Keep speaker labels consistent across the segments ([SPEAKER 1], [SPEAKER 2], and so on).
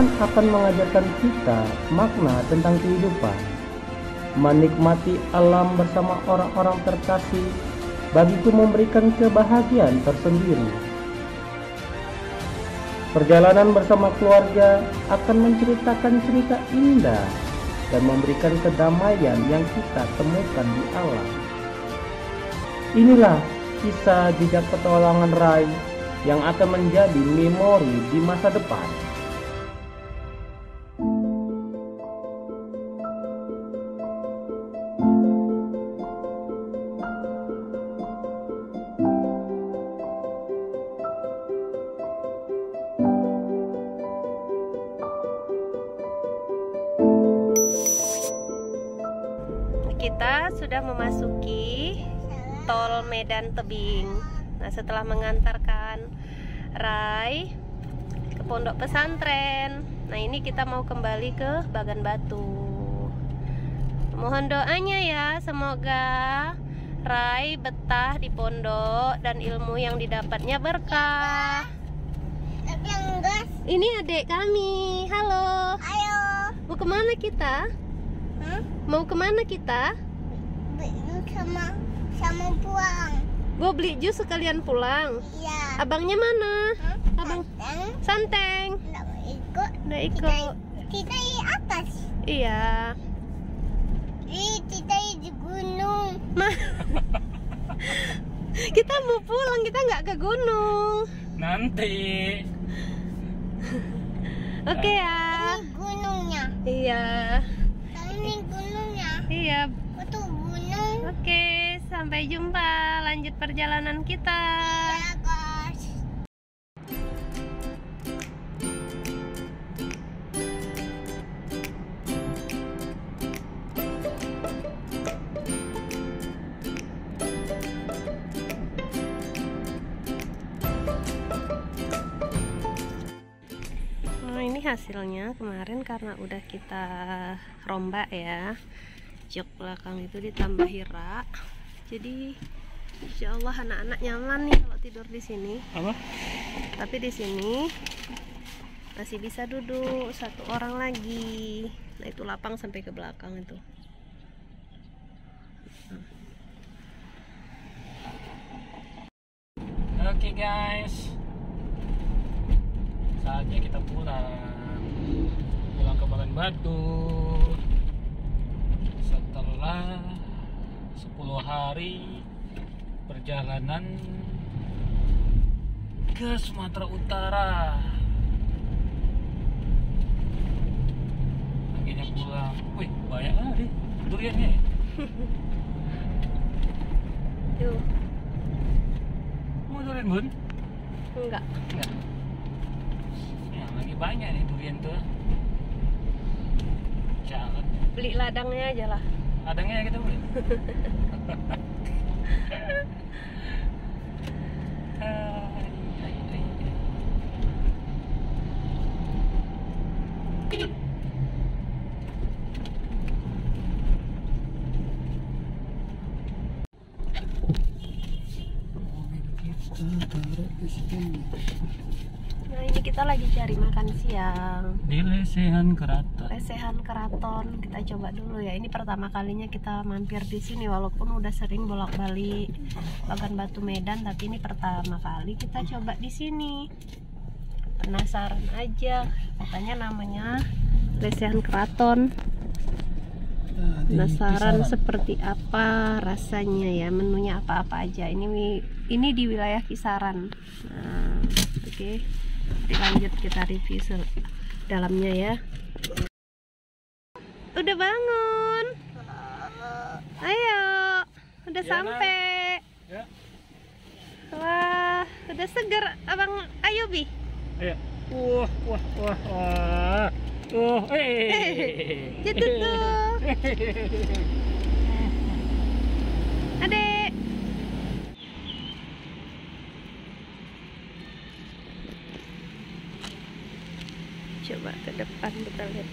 [SPEAKER 1] petualangan akan mengajarkan kita makna tentang kehidupan, menikmati alam bersama orang-orang terkasih, bagiku memberikan kebahagiaan tersendiri. Perjalanan bersama keluarga akan menceritakan cerita indah dan memberikan kedamaian yang kita temukan di alam. Inilah kisah jejak petualangan Rai yang akan menjadi memori di masa depan.
[SPEAKER 2] Kita sudah memasuki tol Medan Tebing. Nah, setelah mengantarkan Rai ke pondok pesantren. Nah, ini kita mau kembali ke Bagan Batu. Mohon doanya ya, semoga Rai betah di pondok dan ilmu yang didapatnya berkah. Ini adik kami. Halo.
[SPEAKER 3] ayo.
[SPEAKER 2] Mau ke mana kita?
[SPEAKER 3] Hah?
[SPEAKER 2] Mau ke mana kita?
[SPEAKER 3] Beli sama sama puang.
[SPEAKER 2] Gue beli jus sekalian pulang.
[SPEAKER 3] Iya.
[SPEAKER 2] Abangnya mana?
[SPEAKER 3] Hah?
[SPEAKER 2] Abang
[SPEAKER 3] Datang,
[SPEAKER 2] Santeng.
[SPEAKER 3] nggak ikut. Kita,
[SPEAKER 2] ikut.
[SPEAKER 3] kita di atas.
[SPEAKER 2] Iya.
[SPEAKER 3] Di kita di gunung.
[SPEAKER 2] Mah. kita mau pulang, kita nggak ke gunung.
[SPEAKER 1] Nanti
[SPEAKER 2] Oke ya.
[SPEAKER 3] Ini gunungnya.
[SPEAKER 2] Iya.
[SPEAKER 3] Ini gunungnya.
[SPEAKER 2] Iya. Oke, sampai jumpa. Lanjut perjalanan kita.
[SPEAKER 3] Ya guys.
[SPEAKER 2] Nah, ini hasilnya kemarin karena udah kita rombak ya. Jok belakang itu ditambahi rak. Jadi Insya Allah anak-anak nyaman nih kalau tidur di sini.
[SPEAKER 1] apa?
[SPEAKER 2] Tapi di sini masih bisa duduk satu orang lagi. Nah itu lapang sampai ke belakang itu.
[SPEAKER 1] Oke guys, saatnya kita pulang. Pulang ke Bagan Batu. Setelah 10 hari perjalanan ke Sumatera Utara. Akhirnya pulang. Wih, banyak kali duriannya. ya.
[SPEAKER 2] Tuh,
[SPEAKER 1] Mau durian bun?
[SPEAKER 2] enggak.
[SPEAKER 1] Enggak. Ya, lagi banyak nih durian tuh. Jangan.
[SPEAKER 2] Beli ladangnya aja lah.
[SPEAKER 1] Adanya ya kita boleh. Oh, my God.
[SPEAKER 2] Nah ini kita lagi cari makan siang.
[SPEAKER 1] Di lesehan keraton.
[SPEAKER 2] Lesehan Keraton kita coba dulu ya. Ini pertama kalinya kita mampir di sini walaupun udah sering bolak-balik Bagan Batu Medan tapi ini pertama kali kita coba di sini. Penasaran aja. Katanya namanya Lesehan Keraton. Penasaran seperti apa rasanya ya, menunya apa-apa aja. Ini ini di wilayah kisaran. Nah, oke. Dilanjut kita review dalamnya ya. Udah bangun. Ayo. Udah
[SPEAKER 1] Ya,
[SPEAKER 2] sampai.
[SPEAKER 1] Ya.
[SPEAKER 2] Wah, udah seger Abang Ayubi.
[SPEAKER 1] Ayo. Wah, wah, wah, wah. Oh, eh.
[SPEAKER 2] Jatuh tuh. Adek. coba ke depan kita lihat.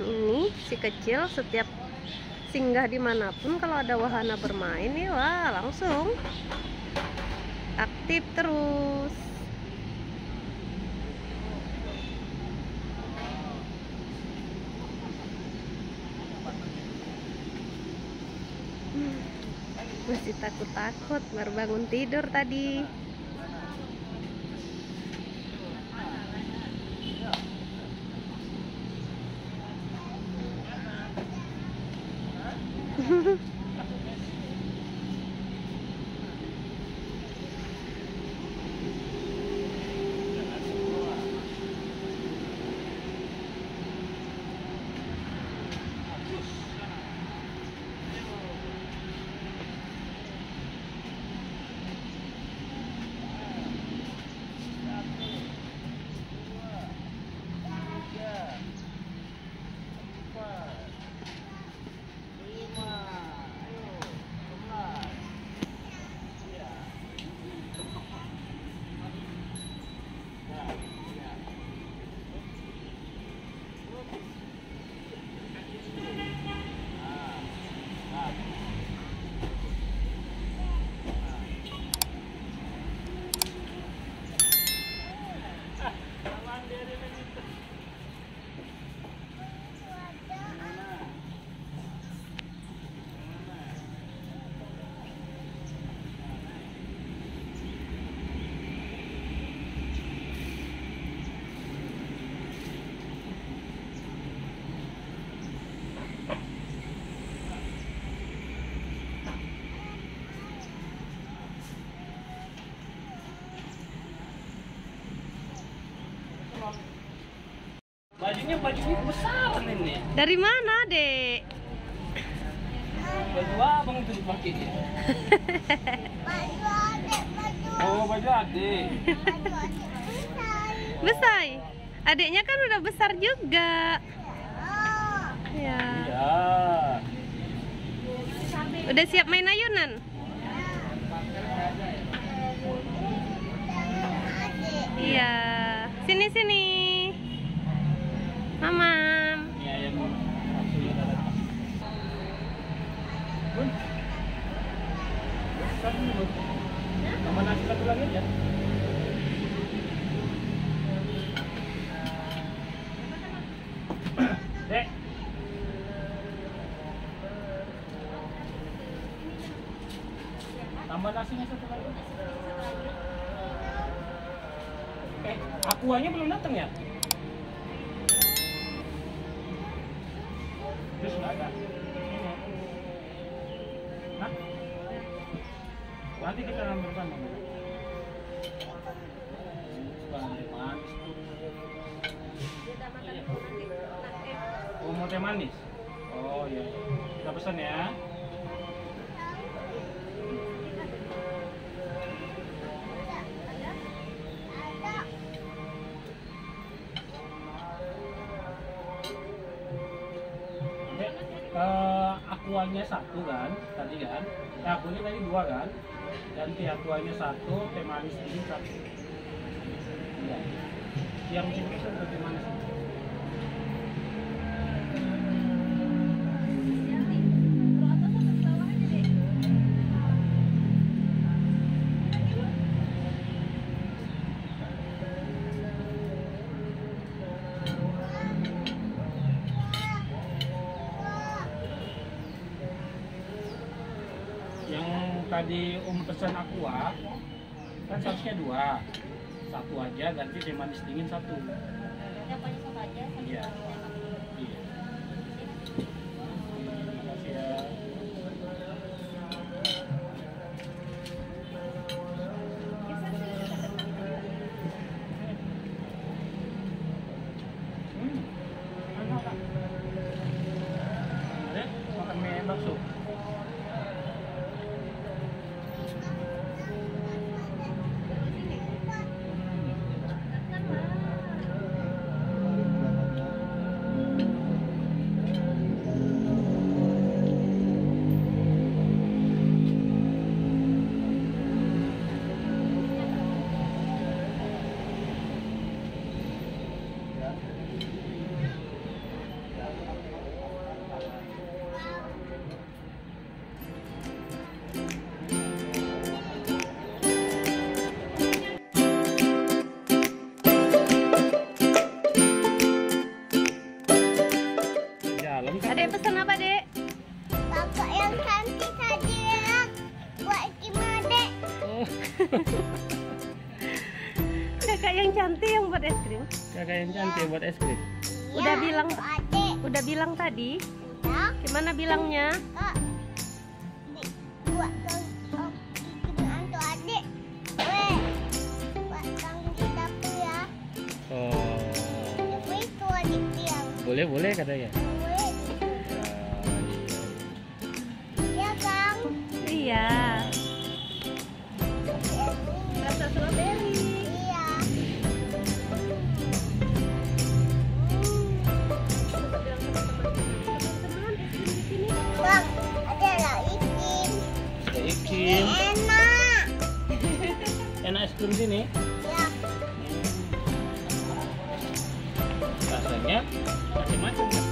[SPEAKER 1] Ini
[SPEAKER 2] si kecil setiap singgah di mana pun kalau ada wahana bermain nih wah langsung aktif terus. Masih takut-takut baru bangun tidur tadi
[SPEAKER 4] Bajunya baju ini besar ini.
[SPEAKER 2] dari mana dek
[SPEAKER 4] Baju abang itu dipakai dia.
[SPEAKER 3] Baju adik, baju
[SPEAKER 4] Oh baju adik.
[SPEAKER 3] baju adik besar.
[SPEAKER 2] adiknya kan udah besar juga
[SPEAKER 3] Oh,
[SPEAKER 2] ya
[SPEAKER 4] Iya.
[SPEAKER 2] udah siap main ayunan
[SPEAKER 3] adik.
[SPEAKER 2] iya sini sini mamam
[SPEAKER 4] Ini ayam kapsulnya udah datang. Bun. Satu nih, Bun. Tambah nasi satu lagi aja. Dek. Tambah nasinya satu lagi. Eh, akuanya belum datang ya? Terus nggak ada. Hah? Nanti kita ambil bersama. Oh, mau teh manis? Oh iya. Kita pesan ya. Akuanya satu kan, tadi kan? Eh, akunya tadi dua kan? Ganti akuanya satu, teh manis ini satu. Iya. Yang satu teh manis. Tadi Om pesan aqua kan seharusnya dua. Satu aja ganti teh manis dingin satu. Iya. Iya.
[SPEAKER 2] Cantik buat es krim. udah
[SPEAKER 3] Ya,
[SPEAKER 2] bilang
[SPEAKER 3] untuk adik.
[SPEAKER 2] udah bilang tadi
[SPEAKER 3] Ya,
[SPEAKER 2] gimana bilangnya
[SPEAKER 3] kak. Buat untuk adik. Weh, ya.
[SPEAKER 1] Oh,
[SPEAKER 3] itu adik
[SPEAKER 1] boleh boleh katanya.
[SPEAKER 3] gue. Ya, Kang.
[SPEAKER 2] iya
[SPEAKER 1] Rasanya macam-macam.